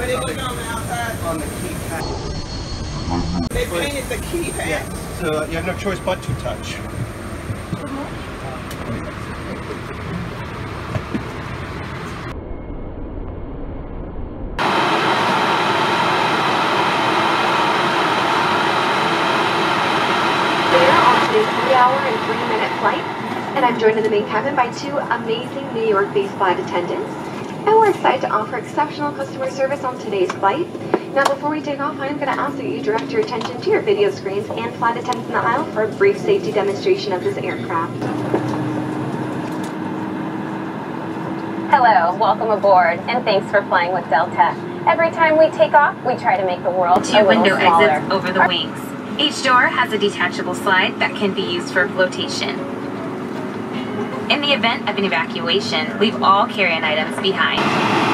But it was on the outside. on the keypad. They painted the keypad. Yeah, so you have no choice but to touch. Three-hour and three-minute flight, and I'm joined in the main cabin by two amazing New York-based flight attendants. And we're excited to offer exceptional customer service on today's flight. Now, before we take off, I'm going to ask that you direct your attention to your video screens and flight attendants in the aisle for a brief safety demonstration of this aircraft. Hello, welcome aboard, and thanks for flying with Delta. Every time we take off, we try to make the world Two a little window smaller. exits over the wings. Each door has a detachable slide that can be used for flotation. In the event of an evacuation, leave all carry-on items behind.